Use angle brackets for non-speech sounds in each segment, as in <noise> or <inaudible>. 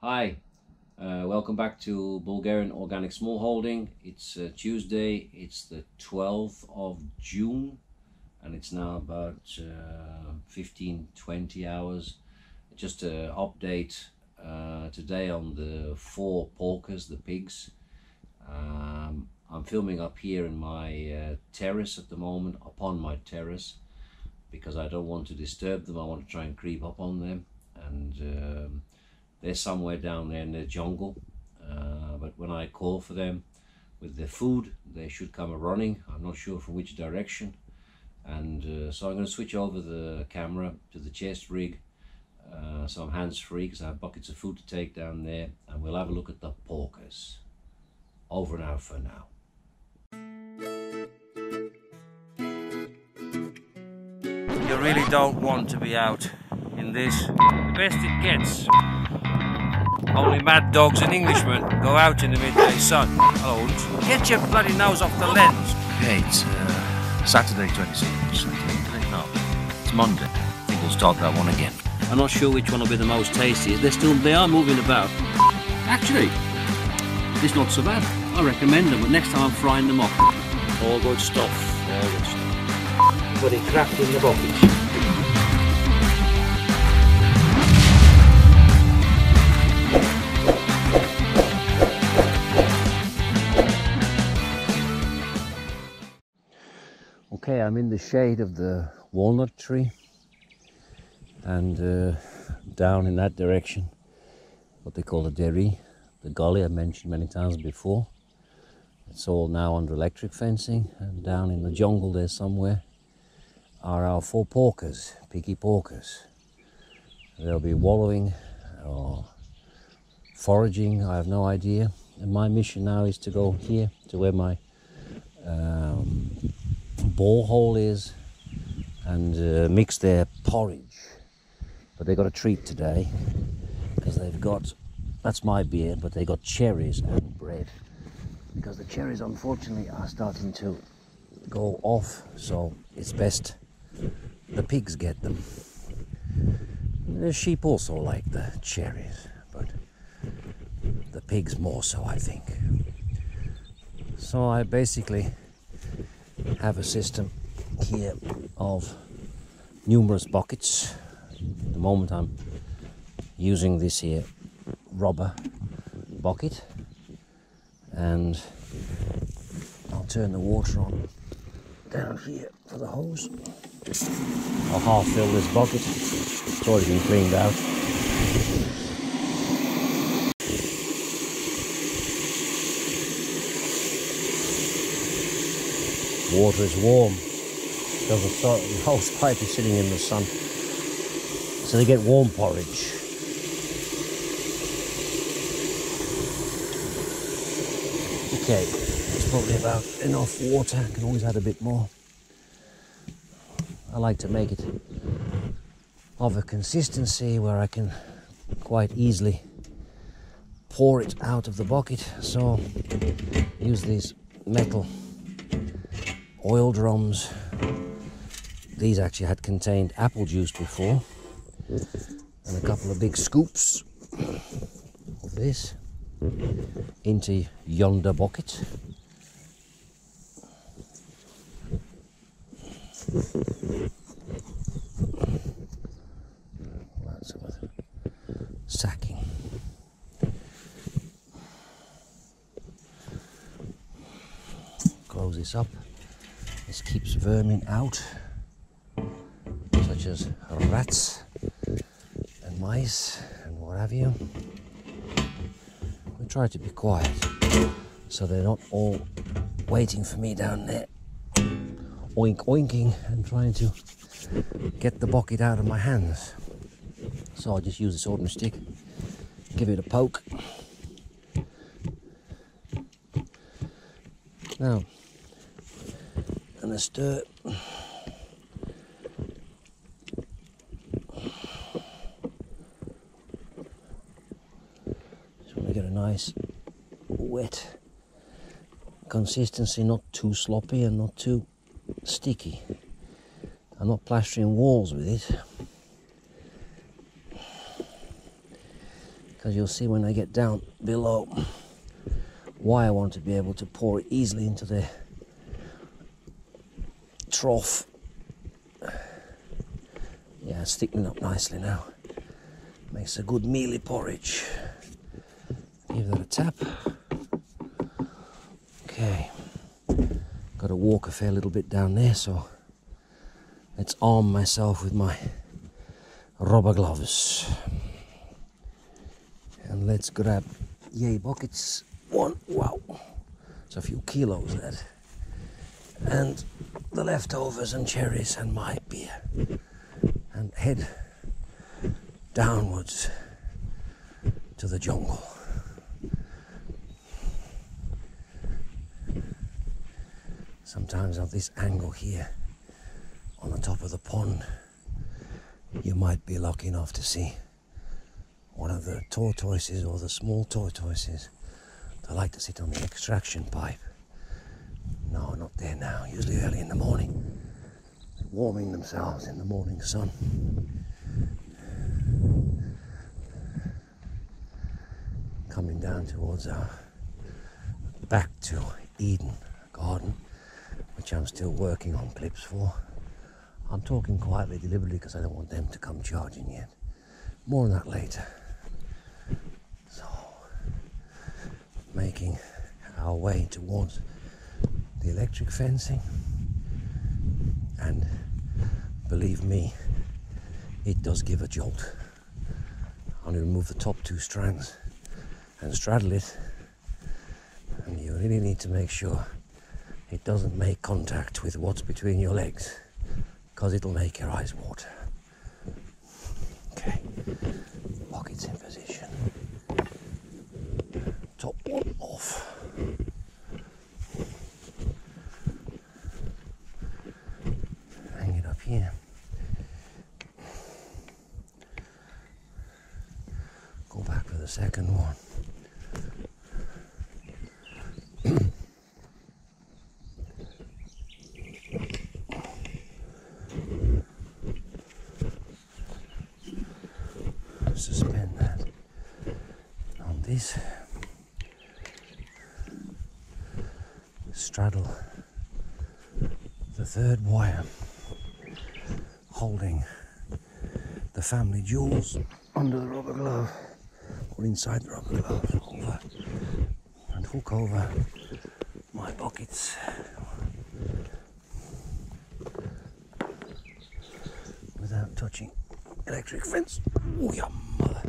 Hi, uh, welcome back to Bulgarian Organic Smallholding. It's uh, Tuesday, it's the 12th of June, and it's now about uh, 15 20 hours. Just to update uh, today on the four porkers, the pigs. Um, I'm filming up here in my uh, terrace at the moment, upon my terrace, because I don't want to disturb them. I want to try and creep up on them, and um, they're somewhere down there in the jungle. Uh, but when I call for them with their food, they should come running. I'm not sure from which direction. And uh, so I'm going to switch over the camera to the chest rig. Uh, so I'm hands free because I have buckets of food to take down there. And we'll have a look at the porkers. Over and out for now. You really don't want to be out in this. The best it gets. Only mad dogs and Englishmen go out in the midday sun. Hello, get your bloody nose off the lens. Yeah, it's uh, Saturday 26th. Saturday? No, it's Monday. I think we'll start that one again. I'm not sure which one will be the most tasty. They're still they are moving about. Actually, it's not so bad. I recommend them, but next time I'm frying them up. All good stuff. All good stuff. But it cracked in the bucket. Okay, I'm in the shade of the walnut tree and uh, down in that direction, what they call the dere, the gully I mentioned many times before. It's all now under electric fencing, and down in the jungle there somewhere are our four porkers, piggy porkers. They'll be wallowing or foraging, I have no idea. And my mission now is to go here to where my um, borehole is and uh, mix their porridge. But they got a treat today because they've got that's my beer, but they got cherries and bread because the cherries unfortunately are starting to go off, so it's best the pigs get them. The sheep also like the cherries, but the pigs more so, I think. So I basically have a system here of numerous buckets. At the moment I'm using this here rubber bucket and I'll turn the water on down here for the hose. I'll half fill this bucket. It's already been cleaned out. Water is warm because the, so- the is sitting in the sun. So they get warm porridge. Okay, it's probably about enough water. I can always add a bit more. I like to make it of a consistency where I can quite easily pour it out of the bucket. So use these metal oil drums. These actually had contained apple juice before, and a couple of big scoops of this into yonder bucket. Of sacking. Close this up. This keeps vermin out, such as rats and mice and what have you. We try to be quiet so they're not all waiting for me down there, oink oinking and trying to get the bucket out of my hands. So I just use this ordinary stick, give it a poke. Now, Just want to get a nice wet consistency, not too sloppy and not too sticky. I'm not plastering walls with it. because you'll see when I get down below why I want to be able to pour it easily into the trough. Yeah, it's thickening up nicely now. Makes a good mealy porridge. Give that a tap. Okay. Got to walk a fair little bit down there, so let's arm myself with my rubber gloves. And let's grab yay buckets. One, wow, it's a few kilos that. And the leftovers and cherries and my beer. And head downwards to the jungle. Sometimes at this angle here on the top of the pond, you might be lucky enough to see one of the tortoises or the small tortoises. They like to sit on the extraction pipe. There now, usually early in the morning, warming themselves in the morning sun. Coming down towards our back to Eden garden, which I'm still working on clips for. I'm talking quietly, deliberately, because I don't want them to come charging yet. More on that later. So, making our way towards the electric fencing, and believe me, it does give a jolt. I'm to remove the top two strands and straddle it, and you really need to make sure it doesn't make contact with what's between your legs because it'll make your eyes water. Okay, pockets in position. Top one off. Hang it up here. Go back for the second one. suspend that on this straddle the third wire holding the family jewels under the rubber glove or inside the rubber glove over and hook over my pockets without touching electric fence. Oh, your mother.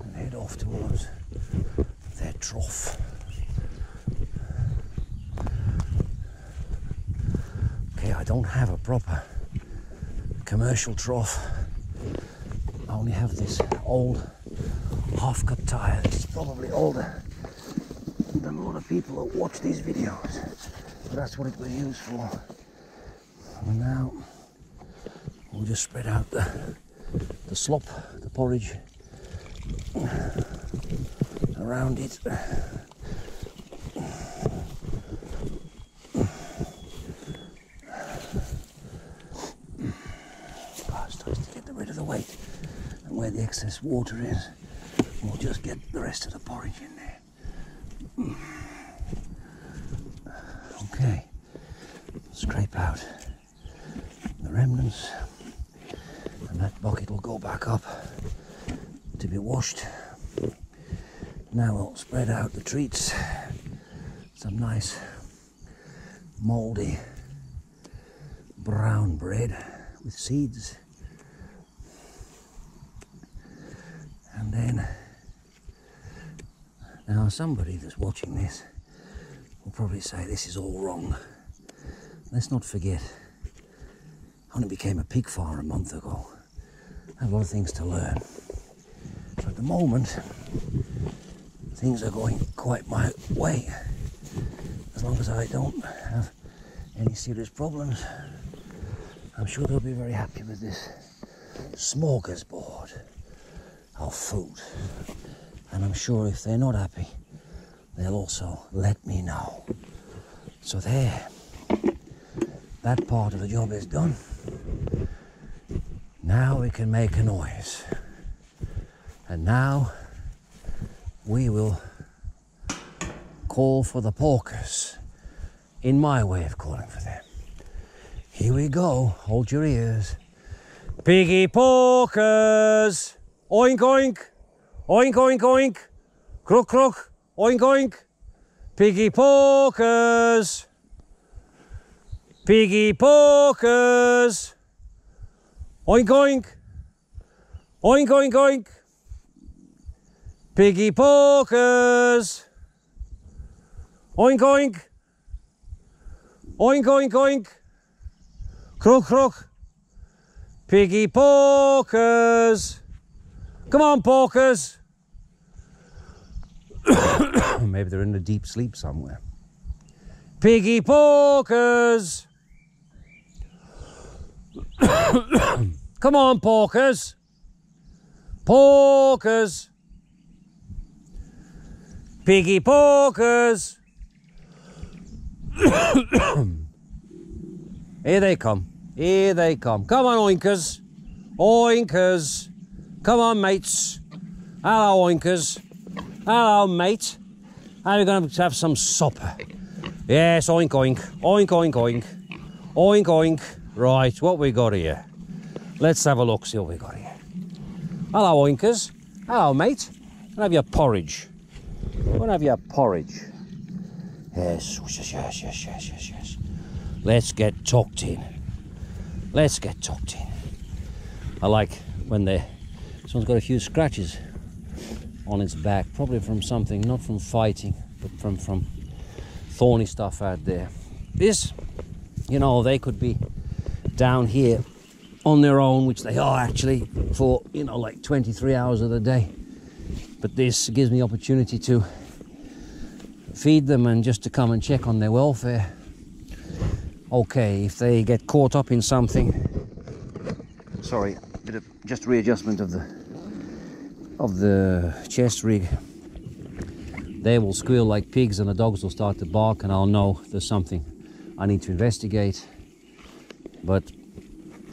And head off towards their trough. Okay, I don't have a proper commercial trough. I only have this old half cut tire It's probably older than a lot of people that watch these videos. But that's what it was used for. And now We'll just spread out the, the slop, the porridge around it. Oh, it's nice to get rid of the weight and where the excess water is. We'll just get the rest of the porridge in there. Hmm. Okay, scrape out the remnants and that bucket will go back up to be washed. Now we'll spread out the treats, some nice mouldy brown bread with seeds. And then, now somebody that's watching this will probably say this is all wrong. Let's not forget, I only became a pig farmer a month ago. I have a lot of things to learn. So at the moment, things are going quite my way. As long as I don't have any serious problems, I'm sure they'll be very happy with this smorgasbord of food. And I'm sure if they're not happy, they'll also let me know. So there, that part of the job is done. Now we can make a noise. And now we will call for the porkers in my way of calling for them. Here we go. Hold your ears. Piggy porkers! Oink oink! Oink oink oink! Crook crook! Oink oink! Piggy porkers! Piggy porkers! Oink oink! Oink oink oink! Piggy porkers! Oink oink! Oink oink oink! Crook crook! Piggy porkers! Come on, porkers! <coughs> Maybe they're in a deep sleep somewhere. Piggy porkers! <coughs> Come on, porkers! Porkers! Piggy porkers! <coughs> Here they come. Here they come. Come on, oinkers. Oinkers. Come on, mates. Hello, oinkers. Hello, mate. Are we going to have some supper? Yes, oink, oink. Oink, oink, oink. Oink, oink. Right, what we got here? Let's have a look, see what we got here. Hello, oinkers. Hello, mate. I have your porridge? I have your porridge? Yes, yes, yes, yes, yes, yes, yes. Let's get tucked in. Let's get tucked in. I like when they. This one's got a few scratches on its back, probably from something, not from fighting, but from from thorny stuff out there. This, you know, they could be down here on their own, which they are actually for you know like 23 hours of the day. But this gives me opportunity to feed them and just to come and check on their welfare. Okay, if they get caught up in something, sorry, bit of just readjustment of the of the chest rig. They will squeal like pigs, and the dogs will start to bark, and I'll know there's something I need to investigate. But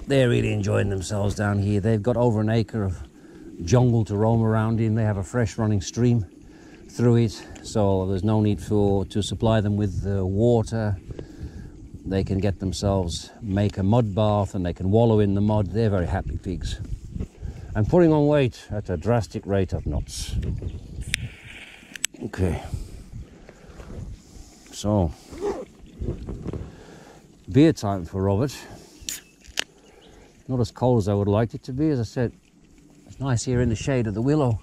they're really enjoying themselves down here. They've got over an acre of jungle to roam around in. They have a fresh running stream through it, so there's no need for to supply them with water. They can get themselves make a mud bath and they can wallow in the mud. They're very happy pigs. And putting on weight at a drastic rate of knots. Okay. So beer time for Robert. Not as cold as I would like it to be, as I said. It's nice here in the shade of the willow,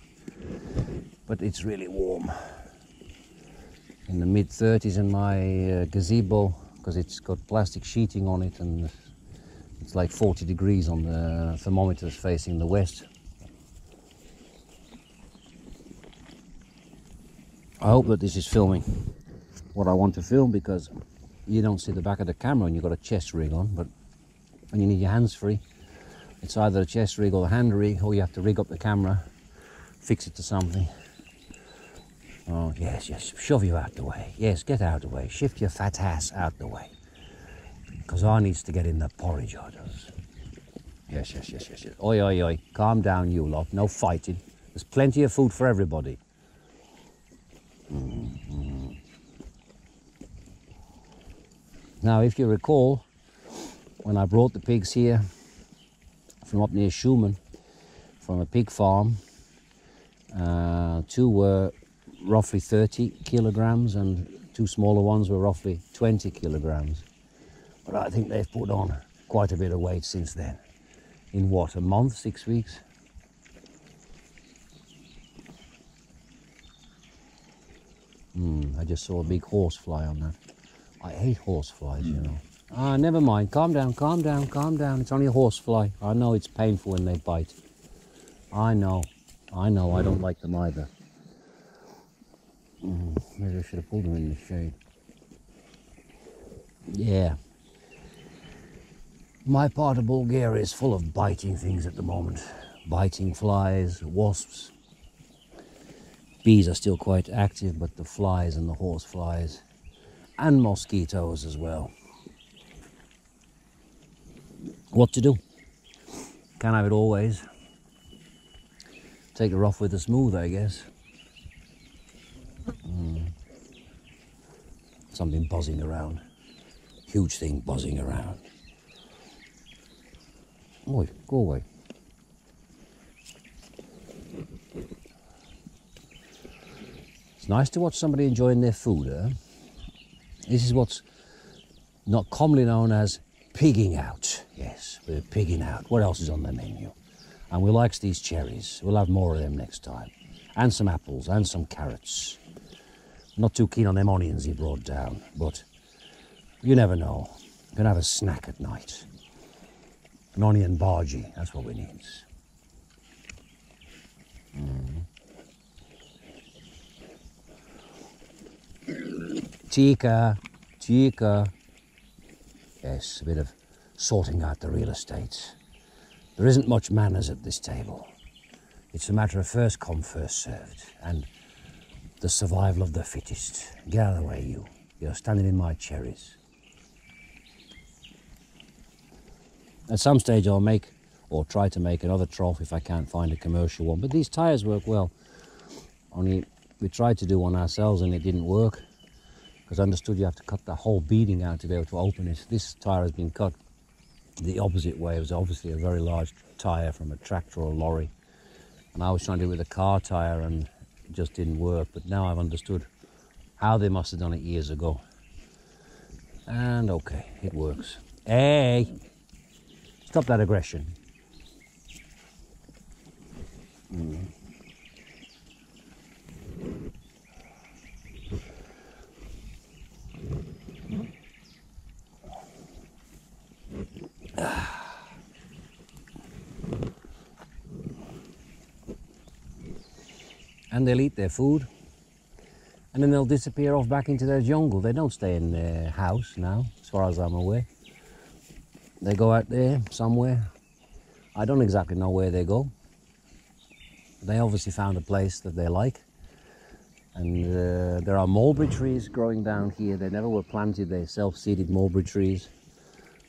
but it's really warm. In the mid 30s in my uh, gazebo because it's got plastic sheeting on it and it's like 40 degrees on the thermometers facing the west. I hope that this is filming what I want to film because you don't see the back of the camera and you've got a chest rig on, but when you need your hands free, it's either a chest rig or a hand rig, or you have to rig up the camera, fix it to something. Oh, yes, yes, shove you out the way. Yes, get out of the way. Shift your fat ass out the way. Because I needs to get in the porridge, I does. Yes, yes, yes, yes, yes. Oi, oi, oi. Calm down, you lot. No fighting. There's plenty of food for everybody. Mm-hmm. Now, if you recall, when I brought the pigs here from up near Shumen, from a pig farm, uh, two were roughly 30 kilograms and two smaller ones were roughly 20 kilograms. But I think they've put on quite a bit of weight since then. In what, a month, six weeks? Hmm, I just saw a big horse fly on that. I hate horse flies, you know. Ah, never mind. Calm down, calm down, calm down. It's only a horse fly. I know it's painful when they bite. I know. I know. I don't like them either. Mm, maybe I should have pulled them in the shade. Yeah. My part of Bulgaria is full of biting things at the moment. Biting flies, wasps. Bees are still quite active, but the flies and the horse flies, and mosquitoes as well. What to do? Can't have it always. Take the rough with the smooth, I guess. Mm. Something buzzing around. Huge thing buzzing around. Go away. It's nice to watch somebody enjoying their food, eh? This is what's not commonly known as pigging out. Yes, we're pigging out. What else is on the menu? And we likes these cherries. We'll have more of them next time. And some apples and some carrots. Not too keen on them onions he brought down, but you never know. You can have a snack at night. An onion bhaji, that's what we need. Mm. Chica, chica. Yes, a bit of sorting out the real estate. There isn't much manners at this table. It's a matter of first come, first served, and the survival of the fittest. Get out of the way, you. You're standing in my cherries. At some stage, I'll make or try to make another trough if I can't find a commercial one. But these tyres work well. Only we tried to do one ourselves and it didn't work because I understood you have to cut the whole beading out to be able to open it. This tyre has been cut the opposite way. It was obviously a very large tyre from a tractor or a lorry. And I was trying to do it with a car tyre and it just didn't work. But now I've understood how they must have done it years ago. And okay, it works. Hey! Stop that aggression. And they'll eat their food and then they'll disappear off back into their jungle. They don't stay in their house now, as far as I'm aware. They go out there somewhere. I don't exactly know where they go. They obviously found a place that they like. And uh, there are mulberry trees growing down here. They never were planted, they're self seeded mulberry trees.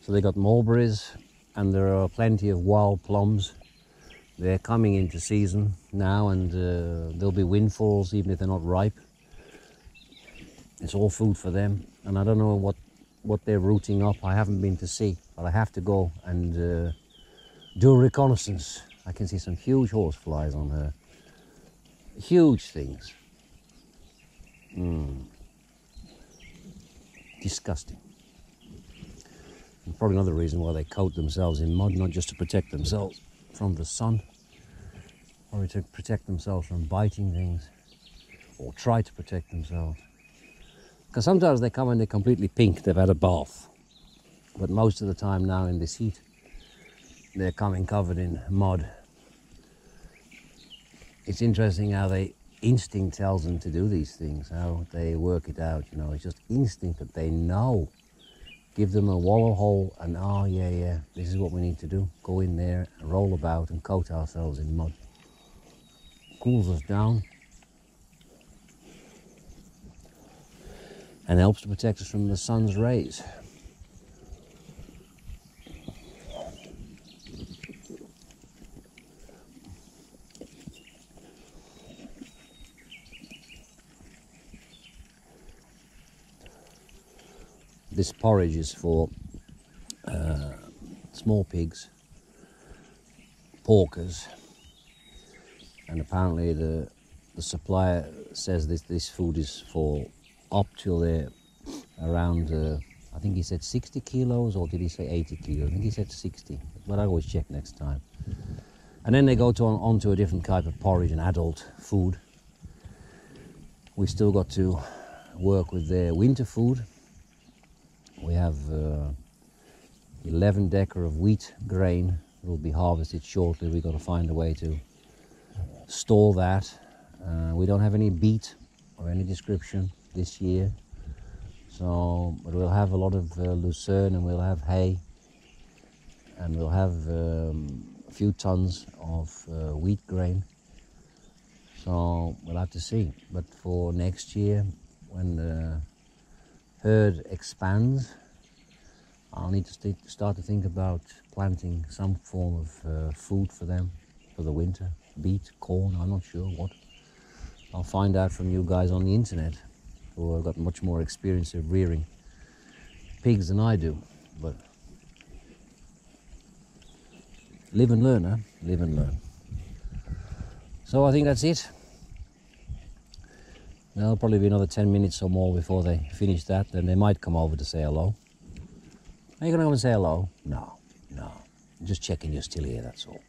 So they got mulberries, and there are plenty of wild plums. They're coming into season now, and uh, there'll be windfalls even if they're not ripe. It's all food for them, and I don't know what, what they're rooting up. I haven't been to see, but I have to go and uh, do a reconnaissance. I can see some huge horse flies on her. Huge things. Mm. Disgusting. And probably another reason why they coat themselves in mud, not just to protect themselves from the sun, or to protect themselves from biting things, or try to protect themselves. Because sometimes they come and they're completely pink, they've had a bath. But most of the time now in this heat, they're coming covered in mud. It's interesting how they instinct tells them to do these things, how they work it out, you know, it's just instinct that they know. Give them a wallow hole and oh yeah, yeah, this is what we need to do. Go in there, roll about and coat ourselves in mud. Cools us down and helps to protect us from the sun's rays. This porridge is for uh, small pigs, porkers, and apparently the the supplier says this this food is for up till they're around, uh, I think he said 60 kilos, or did he say 80 kilos? I think he said 60, but I always check next time. And then they go to, on, on to a different type of porridge, and adult food. We still got to work with their winter food. We have uh, 11 decare of wheat grain that will be harvested shortly. We've got to find a way to store that. Uh, we don't have any beet or any description this year. So, we'll have a lot of uh, lucerne and we'll have hay and we'll have um, a few tons of uh, wheat grain. So we'll have to see. But for next year, when the herd expands, I'll need to st- start to think about planting some form of uh, food for them for the winter. beet, corn, I'm not sure what. I'll find out from you guys on the internet who have got much more experience of rearing pigs than I do. But live and learn, huh? Live and learn. So I think that's it. There'll probably be another 10 minutes or more before they finish that. Then they might come over to say hello. Are you going to come and say hello? No, no. Just checking you're still here, that's all.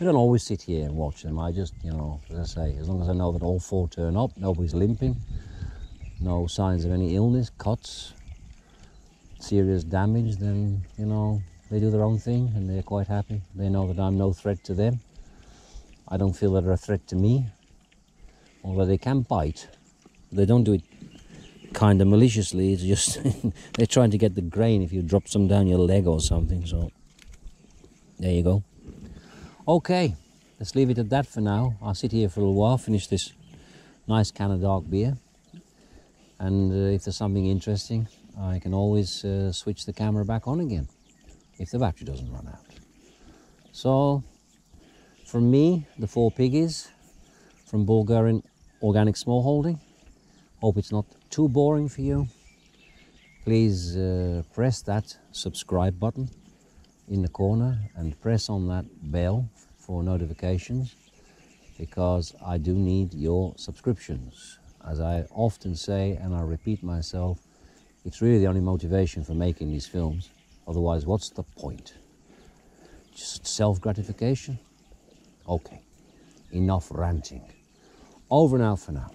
I don't always sit here and watch them. I just, you know, as I say, as long as I know that all four turn up, nobody's limping, no signs of any illness, cuts, serious damage, then, you know, they do their own thing and they're quite happy. They know that I'm no threat to them. I don't feel that they're a threat to me. Although they can bite, they don't do it kind of maliciously. It's just <laughs> they're trying to get the grain if you drop some down your leg or something. So there you go. Okay, let's leave it at that for now. I'll sit here for a little while, finish this nice can of dark beer, and uh, if there's something interesting, I can always uh, switch the camera back on again if the battery doesn't run out. So, from me, the four piggies from Bulgarian Organic Small Holding. Hope it's not too boring for you. Please uh, press that subscribe button in the corner and press on that bell for notifications because I do need your subscriptions. As I often say, and I repeat myself, it's really the only motivation for making these films. Otherwise, what's the point? Just self gratification? Okay, enough ranting. Over and out for now.